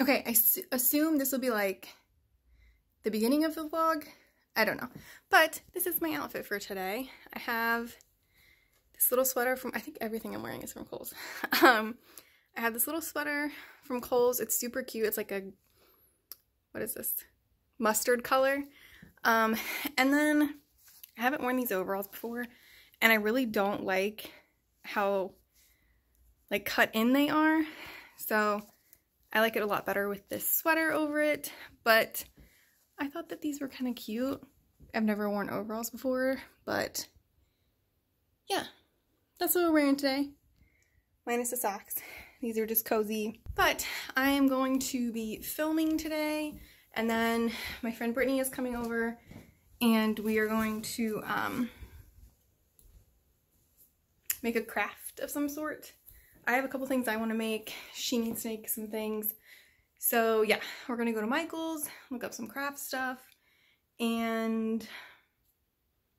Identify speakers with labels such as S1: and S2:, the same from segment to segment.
S1: Okay, I assume this will be like the beginning of the vlog. I don't know. But this is my outfit for today. I have this little sweater from, I think everything I'm wearing is from Kohl's. um, I have this little sweater from Kohl's. It's super cute. It's like a, what is this? Mustard color. Um, and then I haven't worn these overalls before and I really don't like how like cut in they are. So I like it a lot better with this sweater over it, but I thought that these were kind of cute. I've never worn overalls before, but yeah, that's what we're wearing today, minus the socks. These are just cozy. But I am going to be filming today, and then my friend Brittany is coming over, and we are going to um, make a craft of some sort. I have a couple things I want to make. She needs to make some things. So yeah, we're going to go to Michael's, look up some craft stuff, and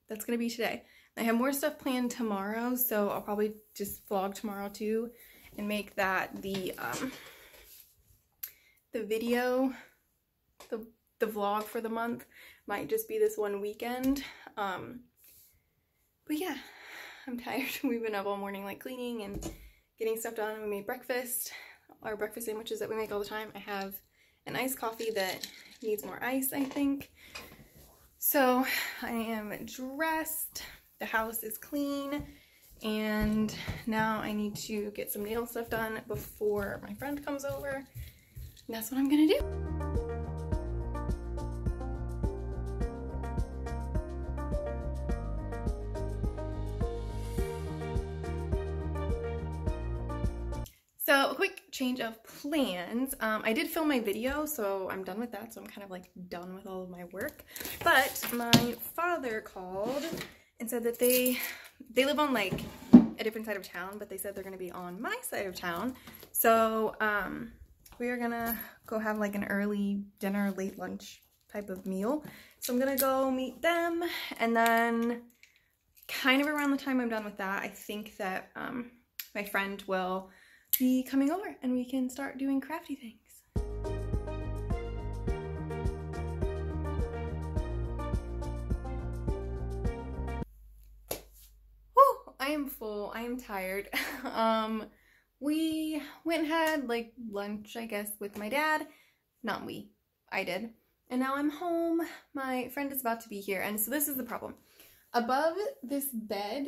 S1: that's going to be today. I have more stuff planned tomorrow, so I'll probably just vlog tomorrow too and make that the um, the video, the, the vlog for the month might just be this one weekend. Um, but yeah, I'm tired. We've been up all morning like cleaning and getting stuff done. We made breakfast, our breakfast sandwiches that we make all the time. I have an iced coffee that needs more ice, I think. So I am dressed, the house is clean, and now I need to get some nail stuff done before my friend comes over. And that's what I'm gonna do. So a quick change of plans. Um, I did film my video, so I'm done with that. So I'm kind of like done with all of my work. But my father called and said that they, they live on like a different side of town, but they said they're going to be on my side of town. So um, we are going to go have like an early dinner, late lunch type of meal. So I'm going to go meet them and then kind of around the time I'm done with that, I think that um, my friend will be coming over and we can start doing crafty things. I am full. I am tired. um, we went and had like lunch, I guess, with my dad. Not we. I did. And now I'm home. My friend is about to be here. And so this is the problem. Above this bed,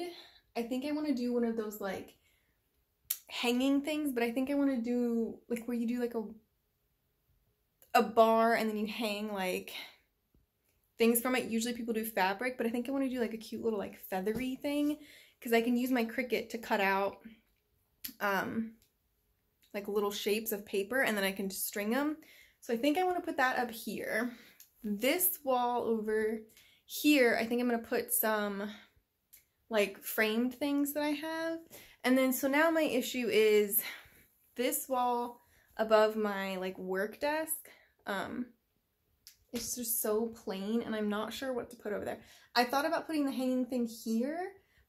S1: I think I want to do one of those like hanging things, but I think I want to do like where you do like a a bar and then you hang like things from it. Usually people do fabric, but I think I want to do like a cute little like feathery thing because I can use my Cricut to cut out um like little shapes of paper and then I can string them. So I think I want to put that up here. This wall over here, I think I'm going to put some like framed things that I have. And then, so now my issue is this wall above my like work desk. Um, it's just so plain and I'm not sure what to put over there. I thought about putting the hanging thing here,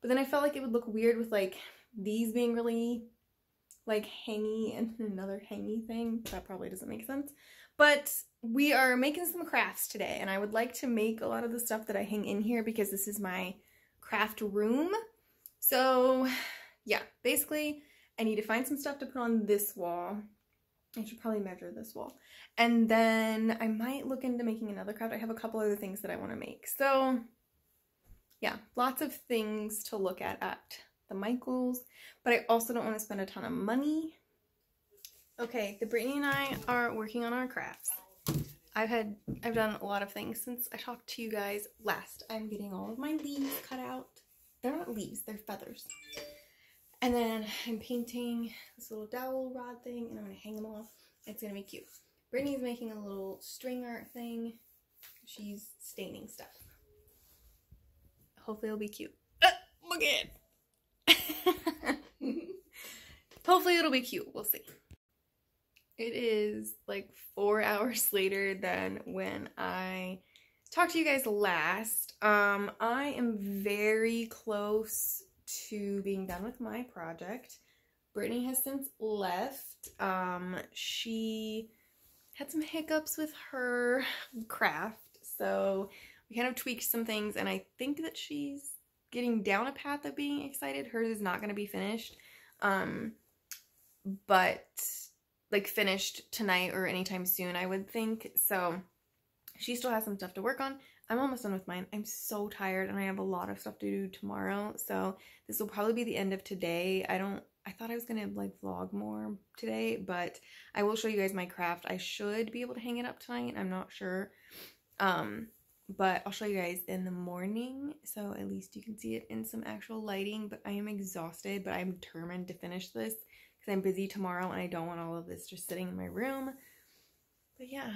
S1: but then I felt like it would look weird with like these being really like hangy and another hangy thing. That probably doesn't make sense. But we are making some crafts today and I would like to make a lot of the stuff that I hang in here because this is my craft room. So yeah, basically I need to find some stuff to put on this wall. I should probably measure this wall. And then I might look into making another craft. I have a couple other things that I want to make. So yeah, lots of things to look at at the Michaels, but I also don't want to spend a ton of money. Okay, the Brittany and I are working on our crafts. I've had, I've done a lot of things since I talked to you guys last. I'm getting all of my leaves cut out. They're not leaves, they're feathers. And then I'm painting this little dowel rod thing and I'm going to hang them off. It's going to be cute. Brittany's making a little string art thing. She's staining stuff. Hopefully it'll be cute. Uh, look at it. Hopefully it'll be cute. We'll see. It is like four hours later than when I talked to you guys last. Um, I am very close to being done with my project. Brittany has since left. Um, she had some hiccups with her craft. So we kind of tweaked some things and I think that she's getting down a path of being excited. Hers is not going to be finished. Um, but like finished tonight or anytime soon, I would think. So she still has some stuff to work on. I'm almost done with mine. I'm so tired and I have a lot of stuff to do tomorrow. So this will probably be the end of today. I don't, I thought I was going to like vlog more today, but I will show you guys my craft. I should be able to hang it up tonight. I'm not sure. Um, but I'll show you guys in the morning. So at least you can see it in some actual lighting, but I am exhausted, but I'm determined to finish this because I'm busy tomorrow and I don't want all of this just sitting in my room. But yeah,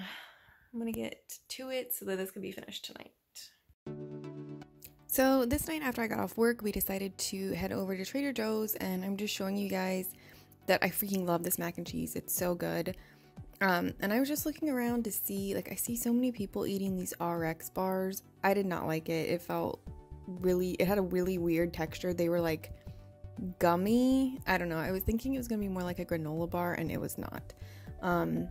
S1: I'm gonna get to it so that this can be finished tonight. So this night after I got off work, we decided to head over to Trader Joe's and I'm just showing you guys that I freaking love this mac and cheese. It's so good. Um, and I was just looking around to see, like, I see so many people eating these RX bars. I did not like it. It felt really, it had a really weird texture. They were like gummy. I don't know. I was thinking it was going to be more like a granola bar, and it was not. Um,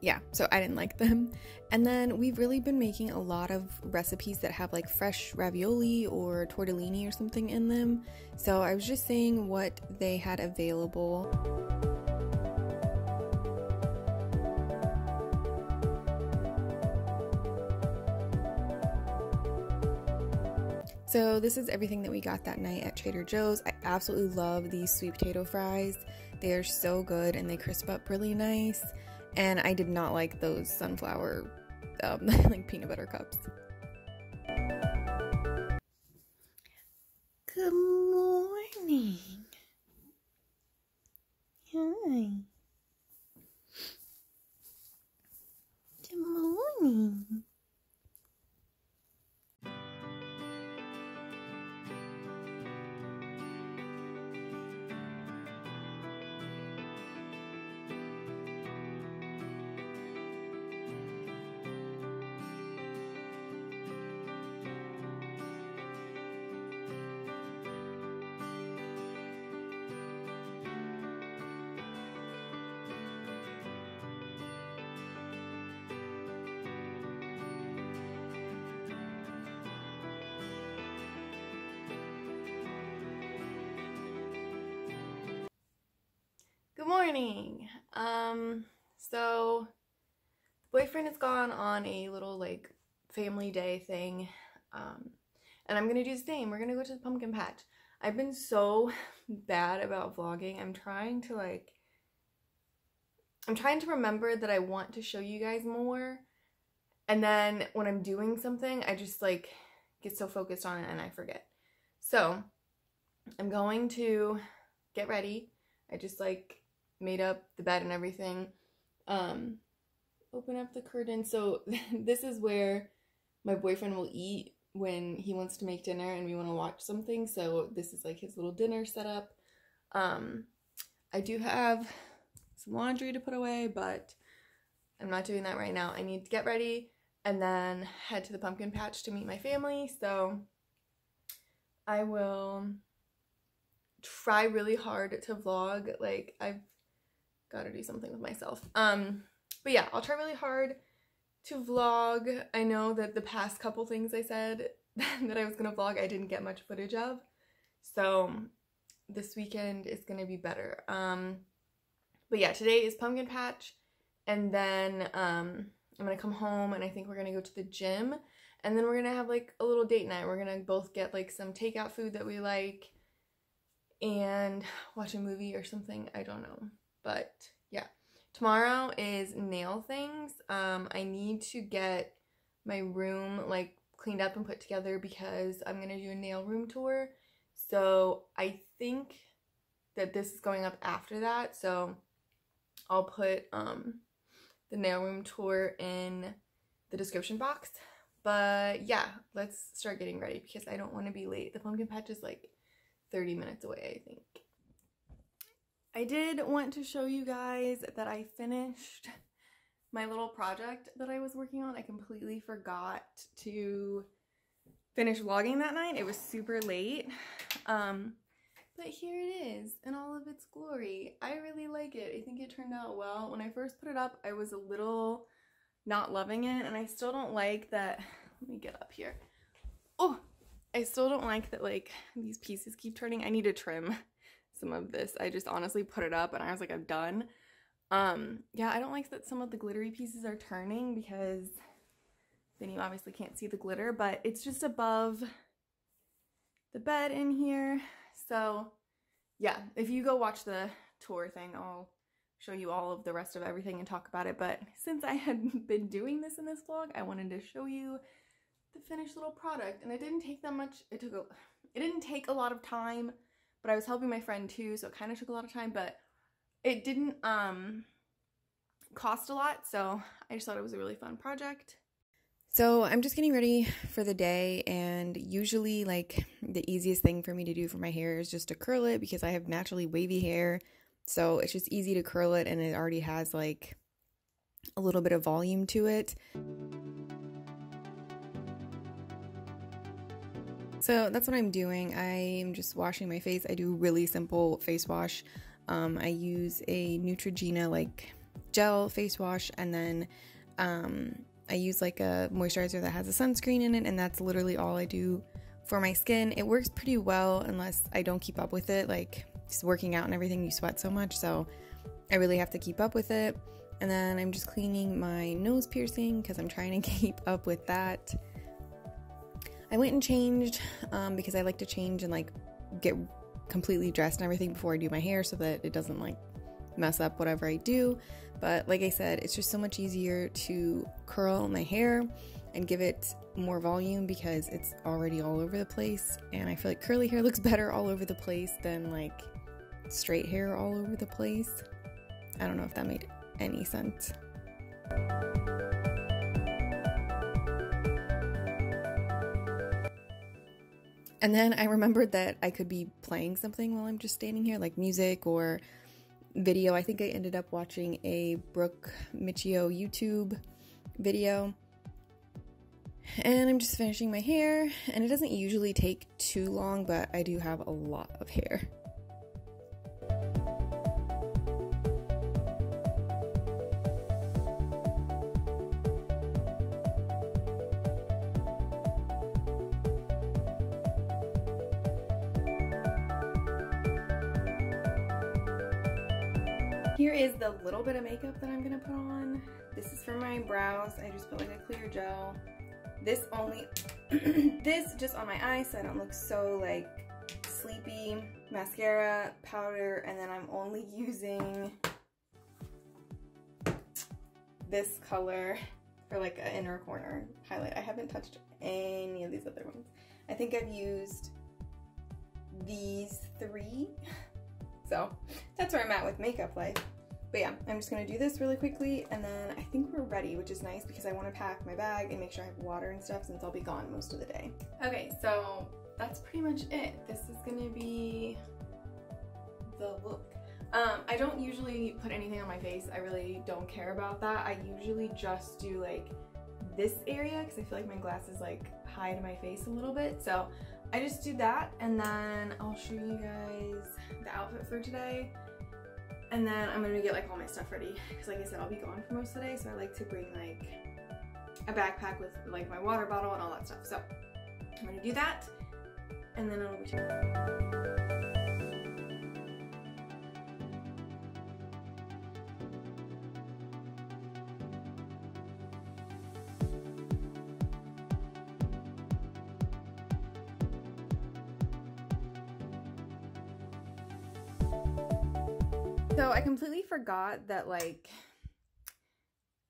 S1: yeah, so I didn't like them. And then we've really been making a lot of recipes that have like fresh ravioli or tortellini or something in them. So I was just seeing what they had available. So this is everything that we got that night at Trader Joe's. I absolutely love these sweet potato fries. They are so good and they crisp up really nice. And I did not like those sunflower um, like peanut butter cups. Good morning. Um, so boyfriend has gone on a little like family day thing. Um, and I'm gonna do the same. We're gonna go to the pumpkin patch. I've been so bad about vlogging. I'm trying to like I'm trying to remember that I want to show you guys more. And then when I'm doing something, I just like get so focused on it and I forget. So I'm going to get ready. I just like made up the bed and everything. Um, open up the curtain. So this is where my boyfriend will eat when he wants to make dinner and we want to watch something. So this is like his little dinner setup. Um, I do have some laundry to put away, but I'm not doing that right now. I need to get ready and then head to the pumpkin patch to meet my family. So I will try really hard to vlog. Like I've got to do something with myself. Um, but yeah, I'll try really hard to vlog. I know that the past couple things I said that I was to vlog, I didn't get much footage of. So this weekend is to be better. Um, but yeah, today is pumpkin patch. And then um, I'm to come home and I think we're to go to the gym. And then we're to have like a little date night. We're to both get like some takeout food that we like and watch a movie or something. I don't know. But yeah, tomorrow is nail things. Um, I need to get my room like cleaned up and put together because I'm gonna do a nail room tour. So I think that this is going up after that. So I'll put um, the nail room tour in the description box. But yeah, let's start getting ready because I don't want to be late. The pumpkin patch is like 30 minutes away, I think. I did want to show you guys that I finished my little project that I was working on. I completely forgot to finish vlogging that night. It was super late. Um, But here it is in all of its glory. I really like it. I think it turned out well. When I first put it up, I was a little not loving it and I still don't like that. Let me get up here. Oh, I still don't like that like these pieces keep turning. I need to trim some of this. I just honestly put it up and I was like, I'm done. Um, yeah, I don't like that some of the glittery pieces are turning because then you obviously can't see the glitter, but it's just above the bed in here. So yeah, if you go watch the tour thing, I'll show you all of the rest of everything and talk about it. But since I had been doing this in this vlog, I wanted to show you the finished little product. And it didn't take that much. It took a, it didn't take a lot of time, but I was helping my friend too, so it kind of took a lot of time, but it didn't um cost a lot. So I just thought it was a really fun project. So I'm just getting ready for the day and usually like the easiest thing for me to do for my hair is just to curl it because I have naturally wavy hair. So it's just easy to curl it and it already has like a little bit of volume to it. So that's what I'm doing. I'm just washing my face. I do really simple face wash. Um, I use a Neutrogena like gel face wash and then um, I use like a moisturizer that has a sunscreen in it, and that's literally all I do for my skin. It works pretty well unless I don't keep up with it. Like just working out and everything, you sweat so much, so I really have to keep up with it. And then I'm just cleaning my nose piercing because I'm trying to keep up with that. I went and changed um, because I like to change and like get completely dressed and everything before I do my hair so that it doesn't like mess up whatever I do. But like I said, it's just so much easier to curl my hair and give it more volume because it's already all over the place. And I feel like curly hair looks better all over the place than like straight hair all over the place. I don't know if that made any sense. And then I remembered that I could be playing something while I'm just standing here, like music or video. I think I ended up watching a Brooke Miccio YouTube video. And I'm just finishing my hair, and it doesn't usually take too long, but I do have a lot of hair. Bit of makeup that I'm gonna put on. This is for my brows. I just put like a clear gel. This only, this just on my eyes so I don't look so like sleepy. Mascara, powder, and then I'm only using this color for like an inner corner highlight. I haven't touched any of these other ones. I think I've used these three. So that's where I'm at with makeup life. But yeah, I'm just gonna do this really quickly and then I think we're ready, which is nice because I wanna pack my bag and make sure I have water and stuff since I'll be gone most of the day. Okay, so that's pretty much it. This is gonna be the look. Um, I don't usually put anything on my face. I really don't care about that. I usually just do like this area because I feel like my glasses like hide my face a little bit. So I just do that and then I'll show you guys the outfit for today. And then I'm gonna get like all my stuff ready. Cause like I said, I'll be gone for most of the day. So I like to bring like a backpack with like my water bottle and all that stuff. So I'm gonna do that. And then I'll be So I completely forgot that like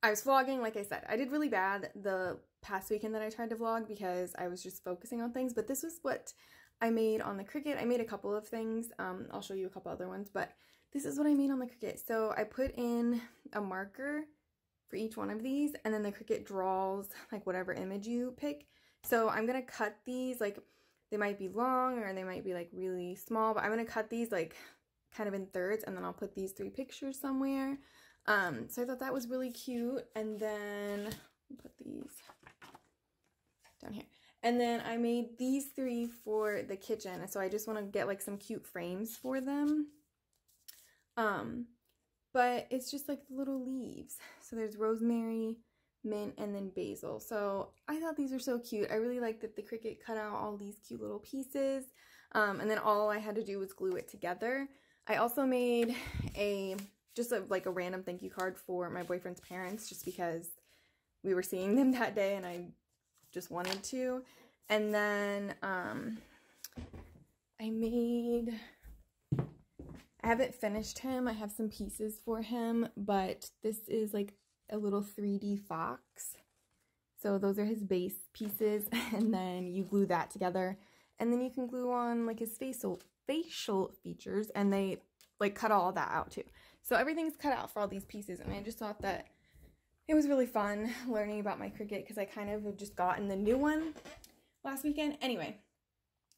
S1: I was vlogging, like I said. I did really bad the past weekend that I tried to vlog because I was just focusing on things, but this was what I made on the Cricut. I made a couple of things. Um, I'll show you a couple other ones, but this is what I made on the Cricut. So I put in a marker for each one of these, and then the Cricut draws like whatever image you pick. So I'm gonna cut these, like they might be long or they might be like really small, but I'm gonna cut these like kind of in thirds and then I'll put these three pictures somewhere. Um, so I thought that was really cute. And then put these down here. And then I made these three for the kitchen. So I just want to get like some cute frames for them. Um, but it's just like little leaves. So there's rosemary, mint, and then basil. So I thought these were so cute. I really liked that the Cricut cut out all these cute little pieces. Um, and then all I had to do was glue it together. I also made a, just a, like a random thank you card for my boyfriend's parents just because we were seeing them that day and I just wanted to. And then um, I made, I haven't finished him. I have some pieces for him, but this is like a little 3D fox. So those are his base pieces and then you glue that together and then you can glue on like his facial facial features and they like cut all that out too. So everything's cut out for all these pieces and I just thought that it was really fun learning about my Cricut because I kind of just gotten the new one last weekend. Anyway,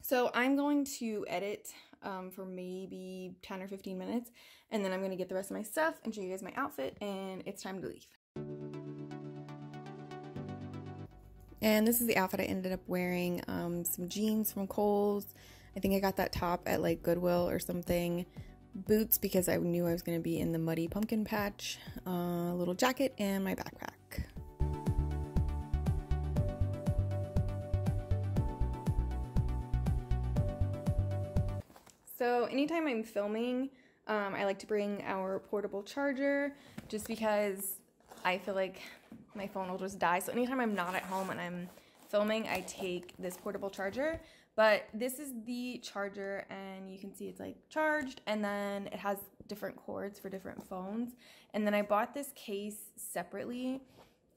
S1: so I'm going to edit um, for maybe 10 or 15 minutes and then I'm going to get the rest of my stuff and show you guys my outfit and it's time to leave. And this is the outfit I ended up wearing. Um, some jeans from Kohl's. I think I got that top at like Goodwill or something. Boots because I knew I was going to be in the muddy pumpkin patch. A uh, little jacket and my backpack. So anytime I'm filming, um, I like to bring our portable charger just because I feel like my phone will just die. So anytime I'm not at home and I'm filming, I take this portable charger. But this is the charger and you can see it's like charged and then it has different cords for different phones. And then I bought this case separately.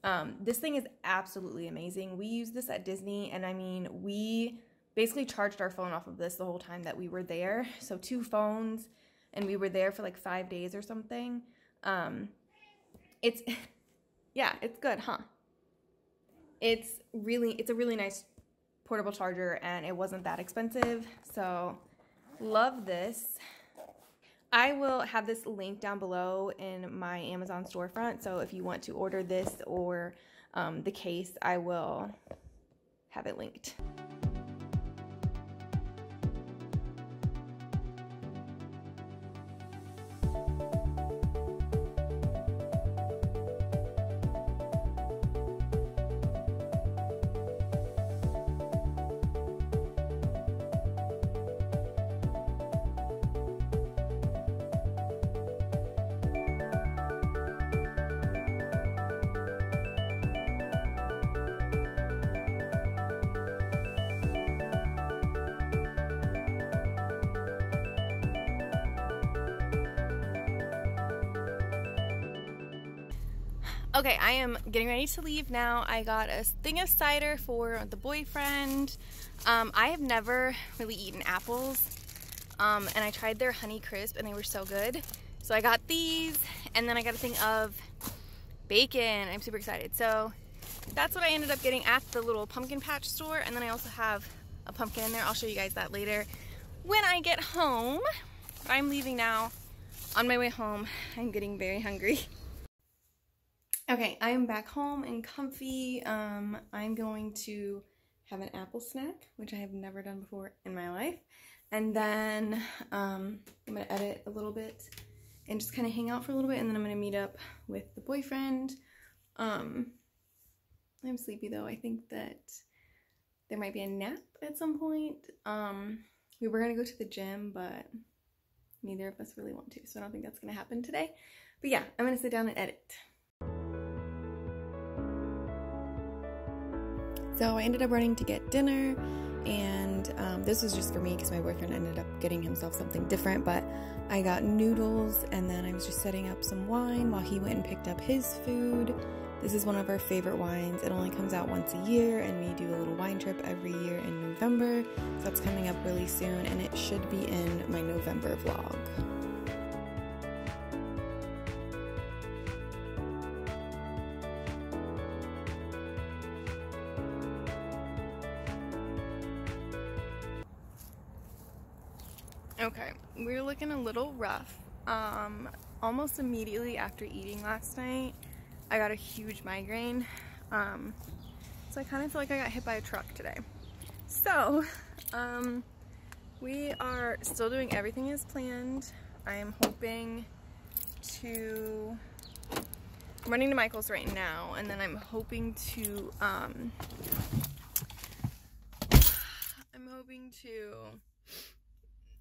S1: Um, this thing is absolutely amazing. We use this at Disney and I mean, we basically charged our phone off of this the whole time that we were there. So two phones and we were there for like five days or something. Um, it's yeah, it's good, huh? It's really, it's a really nice portable charger and it wasn't that expensive. So love this. I will have this link down below in my Amazon storefront. So if you want to order this or um, the case, I will have it linked. Okay, I am getting ready to leave now. I got a thing of cider for the boyfriend. Um, I have never really eaten apples, um, and I tried their Honey Crisp, and they were so good. So I got these, and then I got a thing of bacon. I'm super excited. So that's what I ended up getting at the little pumpkin patch store, and then I also have a pumpkin in there. I'll show you guys that later when I get home. I'm leaving now. On my way home, I'm getting very hungry. Okay, I am back home and comfy. Um, I'm going to have an apple snack, which I have never done before in my life. And then um, I'm going to edit a little bit and just kind of hang out for a little bit. And then I'm going to meet up with the boyfriend. Um, I'm sleepy though. I think that there might be a nap at some point. Um, we were going to go to the gym, but neither of us really want to. So I don't think that's going to happen today. But yeah, I'm going to sit down and edit. So I ended up running to get dinner, and um, this was just for me because my boyfriend ended up getting himself something different. But I got noodles, and then I was just setting up some wine while he went and picked up his food. This is one of our favorite wines. It only comes out once a year, and we do a little wine trip every year in November. So that's coming up really soon, and it should be in my November vlog. Okay, we're looking a little rough. Um, almost immediately after eating last night, I got a huge migraine. Um, so I kind of feel like I got hit by a truck today. So, um, we are still doing everything as planned. I am hoping to, I'm running to Michael's right now, and then I'm hoping to, um, I'm hoping to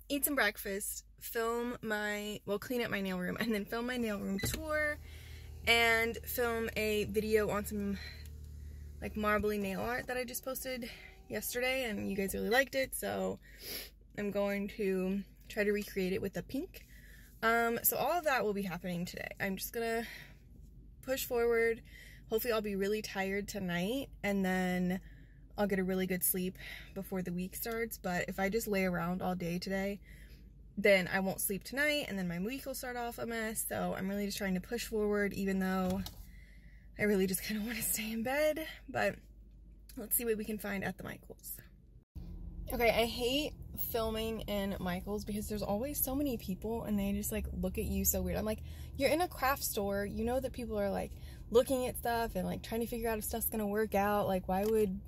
S1: eat some breakfast, film my, well, clean up my nail room, and then film my nail room tour, and film a video on some, like, marbly nail art that I just posted yesterday, and you guys really liked it, so I'm going to try to recreate it with the pink. Um, so all of that will be happening today. I'm just gonna push forward. Hopefully I'll be really tired tonight and then I'll get a really good sleep before the week starts. But if I just lay around all day today, then I won't sleep tonight and then my week will start off a mess. So I'm really just trying to push forward even though I really just kind of want to stay in bed. But let's see what we can find at the Michaels. Okay, I hate filming in Michael's because there's always so many people and they just like look at you so weird. I'm like, you're in a craft store, you know that people are like looking at stuff and like trying to figure out if stuff's gonna work out. Like, why would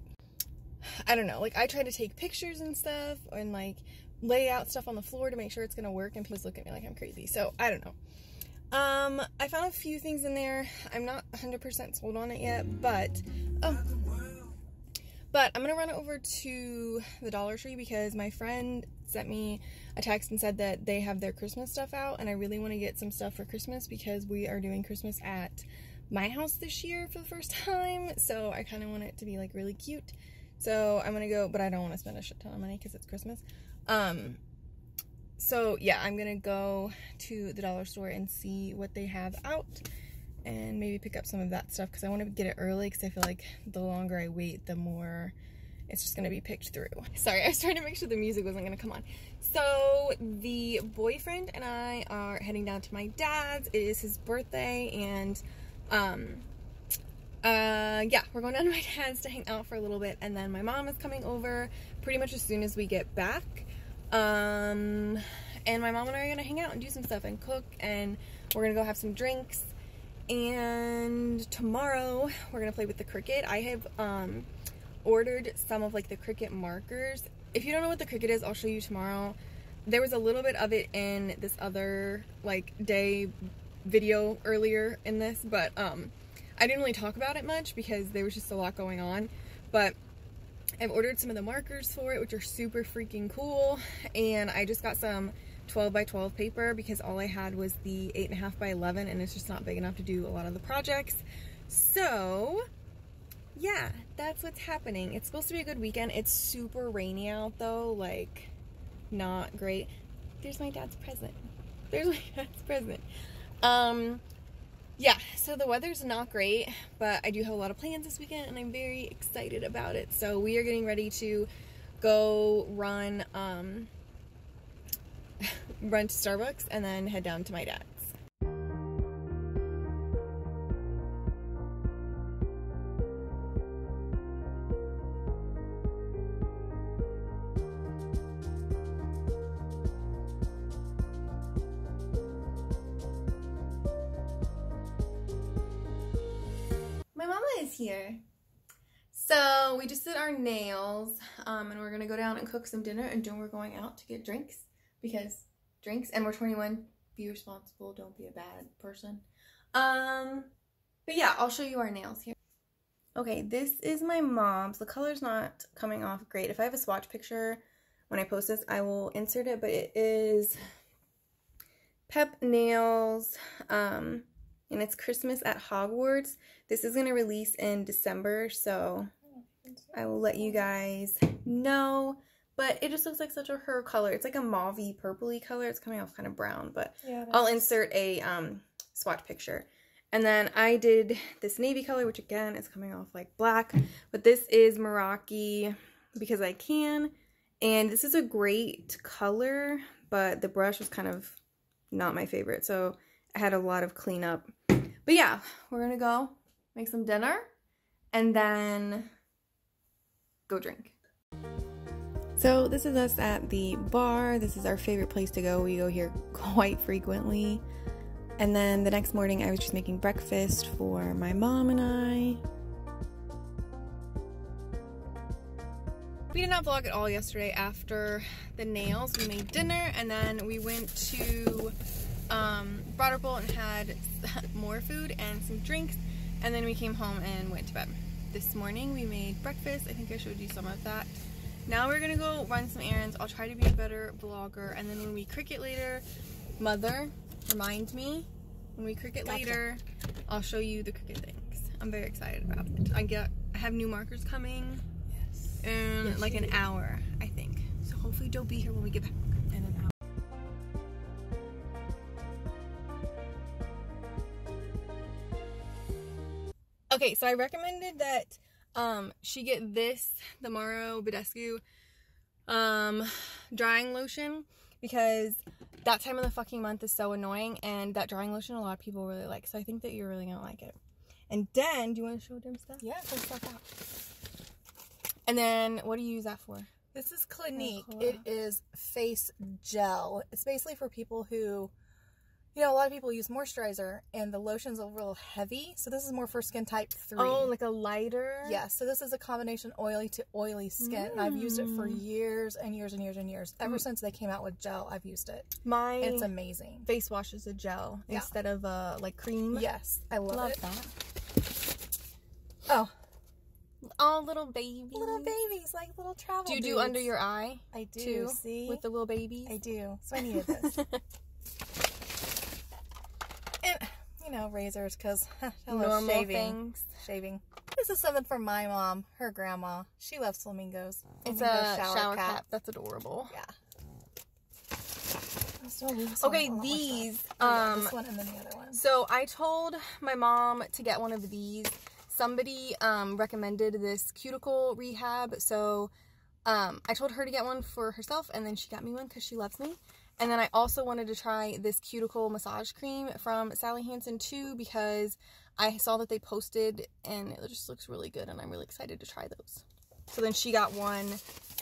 S1: I don't know, like I try to take pictures and stuff and like lay out stuff on the floor to make sure it's gonna work and people look at me like I'm crazy. So I don't know. Um, I found a few things in there. I'm not 100% sold on it yet, but oh, but I'm gonna run over to the Dollar Tree because my friend sent me a text and said that they have their Christmas stuff out and I really want to get some stuff for Christmas because we are doing Christmas at my house this year for the first time. So I kind of want it to be like really cute. So I'm gonna go, but I don't want to spend a shit ton of money because it's Christmas. Um, so yeah, I'm gonna go to the dollar store and see what they have out and maybe pick up some of that stuff because I want to get it early because I feel like the longer I wait, the more it's just going to be picked through. Sorry, I was trying to make sure the music wasn't going to come on. So the boyfriend and I are heading down to my dad's. It is his birthday and um, uh, yeah, we're going down to my dad's to hang out for a little bit and then my mom is coming over pretty much as soon as we get back. Um, and my mom and I are to hang out and do some stuff and cook and we're to go have some drinks and tomorrow we're gonna play with the Cricut. I have um, ordered some of like the Cricut markers. If you don't know what the Cricut is, I'll show you tomorrow. There was a little bit of it in this other like day video earlier in this, but um, I didn't really talk about it much because there was just a lot going on. But I've ordered some of the markers for it, which are super freaking cool. And I just got some 12 by 12 paper because all I had was the 8.5 by 11 and it's just not big enough to do a lot of the projects. So yeah, that's what's happening. It's supposed to be a good weekend. It's super rainy out though, like not great. There's my dad's present. There's my dad's present. Um, yeah, so the weather's not great, but I do have a lot of plans this weekend and I'm very excited about it. So we are getting ready to go run, um, run to Starbucks and then head down to my dad's. Here. So we just did our nails um, and we're gonna go down and cook some dinner and then we're going out to get drinks because drinks and we're 21 be responsible don't be a bad person. Um but yeah i'll show you our nails here. Okay this is my mom's. The color's not coming off great. If i have a swatch picture when i post this i will insert it but it is pep nails um and it's christmas at hogwarts this is going to release in december so i will let you guys know but it just looks like such a her color. It's like a mauvey purpley color. It's coming off kind of brown, but yeah, I'll insert a um, swatch picture. And then I did this navy color, which again is coming off like black, but this is Meraki because I can. And this is a great color, but the brush was kind of not my favorite. So I had a lot of cleanup. But yeah, we're gonna go make some dinner and then go drink. So this is us at the bar. This is our favorite place to go. We go here quite frequently. And then the next morning I was just making breakfast for my mom and I. We did not vlog at all yesterday after the nails. We made dinner and then we went to um, Broderpool and had more food and some drinks and then we came home and went to bed. This morning we made breakfast. I think I showed you some of that. Now we're gonna go run some errands. I'll try to be a better vlogger and then when we Cricut later, mother, remind me, when we Cricut gotcha. later, I'll show you the Cricut things. I'm very excited about it. I get, I have new markers coming yes. in yes, like an hour, I think. So hopefully don't be here when we get back Okay, so I recommended that um, she get this, the Mario Badescu um, drying lotion because that time of the fucking month is so annoying and that drying lotion a lot of people really like. So I think that you're really gonna like it. And then, do you want to show them stuff?
S2: Yeah, some stuff out.
S1: And then, what do you use that for?
S2: This is Clinique. Oh, cool. It is face gel. It's basically for people who you know, a lot of people use moisturizer and the lotion's a little heavy. So this is more for skin type 3.
S1: Oh, like a lighter?
S2: Yes. Yeah, so this is a combination oily to oily skin. Mm. And I've used it for mm. years and years and years and years. Ever mm. since they came out with gel, I've used it.
S1: My
S2: It's amazing.
S1: Face wash is a gel yeah. instead of a like cream.
S2: Yes. I love,
S1: love
S2: it.
S1: that.
S2: Oh.
S1: Oh, little babies.
S2: Little babies, like little travel
S1: Do you
S2: dudes.
S1: do under your eye?
S2: I do.
S1: Too,
S2: see?
S1: With the little babies?
S2: I do. So I needed this. you know, razors because
S1: normal shaving. things.
S2: Shaving. This is something for my mom, her grandma. She loves flamingos.
S1: It's a shower, shower cap. cap. That's adorable.
S2: Yeah.
S1: Okay, these. Um,
S2: this one and then the other one.
S1: So I told my mom to get one of these. Somebody um, recommended this cuticle rehab, so um, I told her to get one for herself, and then she got me one because she loves me. And then I also wanted to try this cuticle massage cream from Sally Hansen too because I saw that they posted and it just looks really good and I'm really excited to try those. So then she got one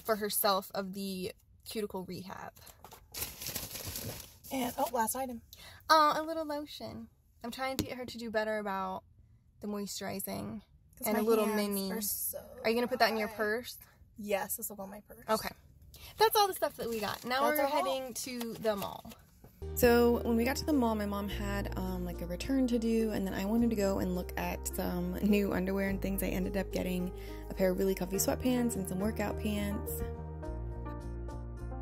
S1: for herself of the cuticle rehab.
S2: And, oh, last item.
S1: Oh, a little lotion. I'm trying to get her to do better about the moisturizing and a little mini.
S2: Are, so
S1: are you going to put that in your purse?
S2: Yes, this will go in my purse.
S1: Okay that's all the stuff that we got. Now that's we're heading to the mall. So when we got to the mall, my mom had um, like a return to do, and then I wanted to go and look at some new underwear and things. I ended up getting a pair of really comfy sweatpants and some workout pants.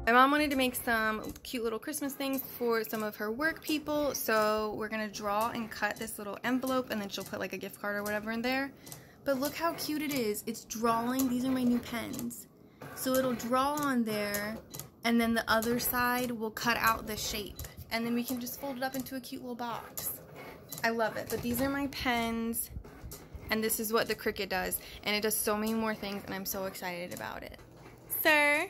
S1: My mom wanted to make some cute little Christmas things for some of her work people, so we're gonna draw and cut this little envelope, and then she'll put like a gift card or whatever in there. But look how cute it is. It's drawing. These are my new pens. So it'll draw on there and then the other side will cut out the shape and then we can just fold it up into a cute little box. I love it. But these are my pens and this is what the Cricut does and it does so many more things and I'm so excited about it. Sir,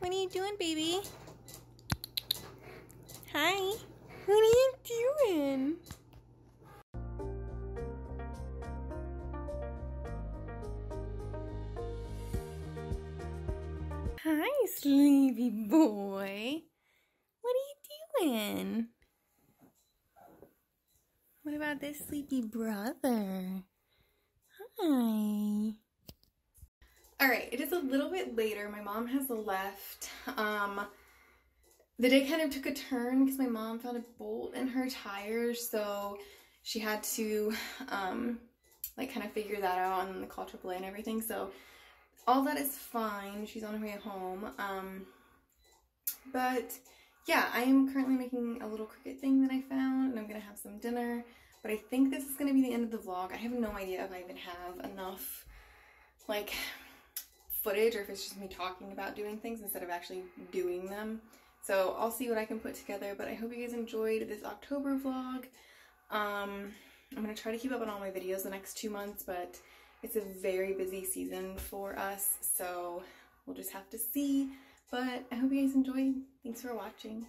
S1: what are you doing, baby? Hi. What are you doing? Hi, sleepy boy. What are you doing? What about this sleepy brother? Hi. Alright, it is a little bit later. My mom has left. Um, the day kind of took a turn because my mom found a bolt in her tires, so she had to um, like kind of figure that out and the call AAA and everything. So all that is fine. She's on her way home. Um, but yeah, I am currently making a little Cricut thing that I found and I'm to have some dinner. But I think this is to be the end of the vlog. I have no idea if I even have enough like footage or if it's just me talking about doing things instead of actually doing them. So I'll see what I can put together, but I hope you guys enjoyed this October vlog. Um, I'm going to try to keep up on all my videos the next two months, but it's a very busy season for us, so we'll just have to see. But I hope you guys enjoyed. Thanks for watching.